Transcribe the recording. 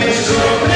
Mr.